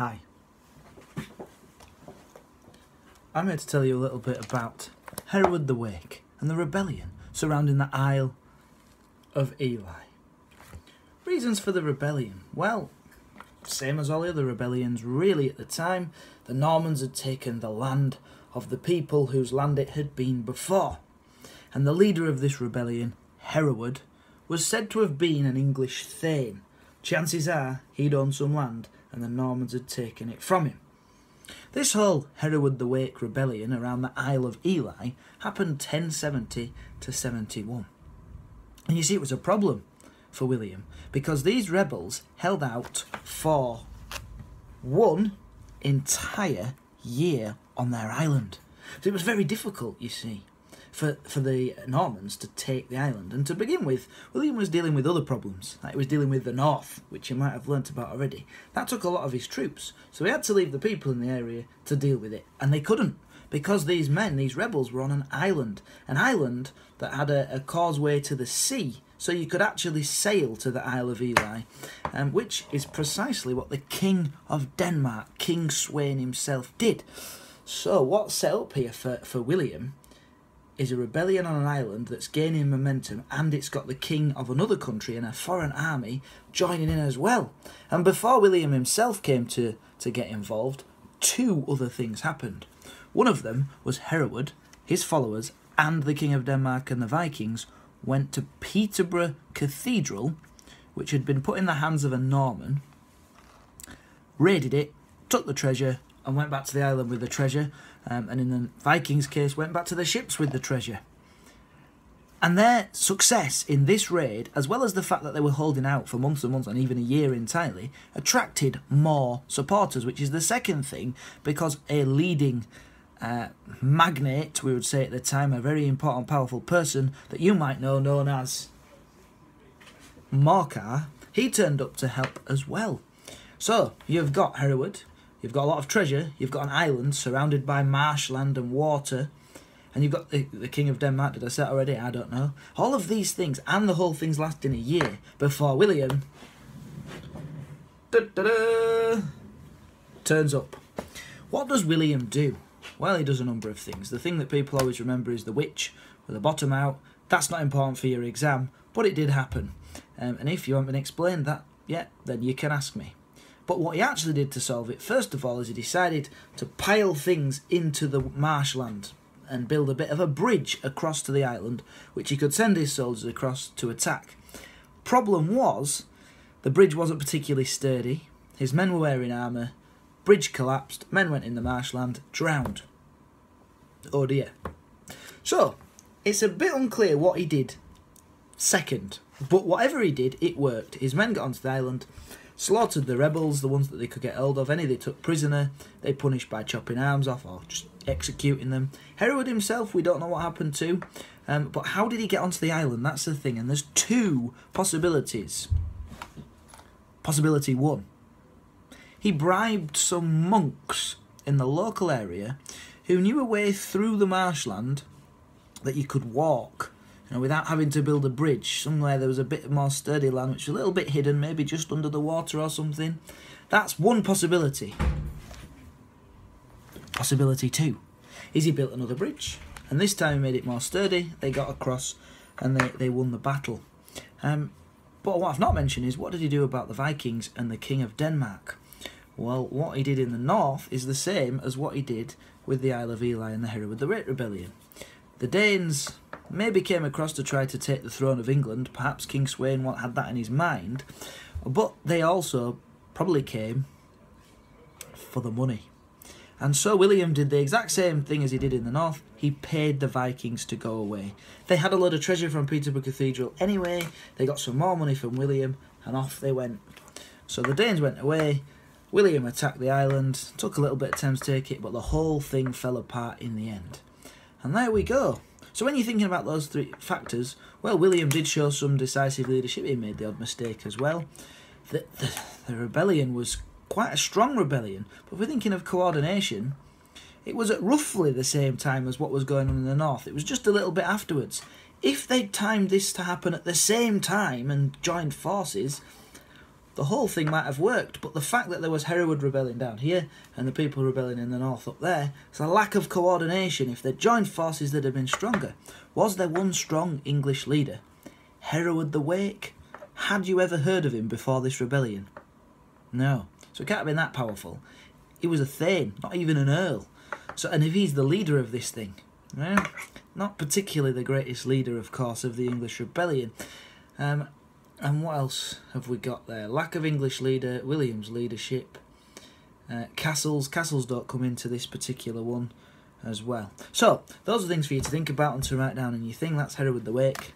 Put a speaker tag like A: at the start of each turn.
A: Hi. I'm here to tell you a little bit about Hereward the Wake and the rebellion surrounding the Isle of Ely. Reasons for the rebellion? Well, same as all the other rebellions, really, at the time, the Normans had taken the land of the people whose land it had been before. And the leader of this rebellion, Hereward, was said to have been an English thane. Chances are he'd owned some land and the Normans had taken it from him. This whole Hereward the Wake rebellion around the Isle of Ely happened 1070 to 71. And you see, it was a problem for William because these rebels held out for one entire year on their island. So it was very difficult, you see for, for the Normans to take the island. And to begin with, William was dealing with other problems. Like he was dealing with the north, which you might have learnt about already. That took a lot of his troops. So he had to leave the people in the area to deal with it. And they couldn't. Because these men, these rebels, were on an island. An island that had a, a causeway to the sea. So you could actually sail to the Isle of Ely, um, which is precisely what the King of Denmark, King Sweyn himself, did. So what's set up here for, for William is a rebellion on an island that's gaining momentum and it's got the king of another country and a foreign army joining in as well. And before William himself came to, to get involved, two other things happened. One of them was Hereward, his followers, and the King of Denmark and the Vikings went to Peterborough Cathedral, which had been put in the hands of a Norman, raided it, took the treasure, and went back to the island with the treasure um, and in the Vikings' case, went back to the ships with the treasure. And their success in this raid, as well as the fact that they were holding out for months and months and even a year entirely, attracted more supporters, which is the second thing, because a leading uh, magnate, we would say at the time, a very important, powerful person that you might know, known as Morcar, he turned up to help as well. So, you've got Hereward, You've got a lot of treasure. You've got an island surrounded by marshland and water. And you've got the, the King of Denmark. Did I say already? I don't know. All of these things, and the whole thing's lasting a year before William da, da, da, turns up. What does William do? Well, he does a number of things. The thing that people always remember is the witch with the bottom out. That's not important for your exam, but it did happen. Um, and if you haven't to explain that, yeah, then you can ask me. But what he actually did to solve it, first of all, is he decided to pile things into the marshland and build a bit of a bridge across to the island, which he could send his soldiers across to attack. Problem was, the bridge wasn't particularly sturdy, his men were wearing armour, bridge collapsed, men went in the marshland, drowned. Oh dear. So, it's a bit unclear what he did second, but whatever he did, it worked. His men got onto the island, slaughtered the rebels, the ones that they could get hold of. Any they took prisoner, they punished by chopping arms off or just executing them. Hereward himself, we don't know what happened to. Um, but how did he get onto the island? That's the thing. And there's two possibilities. Possibility one. He bribed some monks in the local area who knew a way through the marshland that you could walk you know, without having to build a bridge. Somewhere there was a bit more sturdy land, which was a little bit hidden, maybe just under the water or something. That's one possibility. Possibility two is he built another bridge, and this time he made it more sturdy. They got across, and they, they won the battle. Um, but what I've not mentioned is what did he do about the Vikings and the King of Denmark? Well, what he did in the north is the same as what he did with the Isle of Ely and the Hereward the Great Rebellion. The Danes maybe came across to try to take the throne of England. Perhaps King Sweyn had that in his mind. But they also probably came for the money. And so William did the exact same thing as he did in the north. He paid the Vikings to go away. They had a load of treasure from Peterborough Cathedral anyway. They got some more money from William, and off they went. So the Danes went away. William attacked the island. Took a little bit of time to take it, but the whole thing fell apart in the end. And there we go. So when you're thinking about those three factors, well, William did show some decisive leadership. He made the odd mistake as well. The, the, the rebellion was quite a strong rebellion, but if we're thinking of coordination, it was at roughly the same time as what was going on in the north. It was just a little bit afterwards. If they'd timed this to happen at the same time and joined forces, the whole thing might have worked. But the fact that there was Hereward rebelling down here and the people rebelling in the north up there, it's a lack of coordination. If they'd joined forces, they'd have been stronger. Was there one strong English leader? Hereward the Wake? Had you ever heard of him before this rebellion? No. So it can't have been that powerful. He was a Thane, not even an Earl. So, and if he's the leader of this thing, well, not particularly the greatest leader, of course, of the English rebellion. Um, and what else have we got there? Lack of English leader, William's leadership, uh, castles. Castles don't come into this particular one as well. So, those are things for you to think about and to write down in your thing. That's Hereward the Wake.